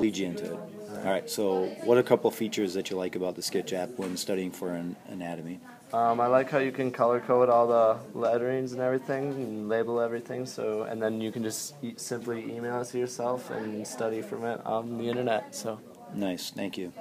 lead you into it. All right. So, what are a couple features that you like about the Skitch app when studying for an anatomy? Um, I like how you can color code all the letterings and everything, and label everything. So, and then you can just e- simply email it to yourself and study from it on the internet. So. Nice. Thank you.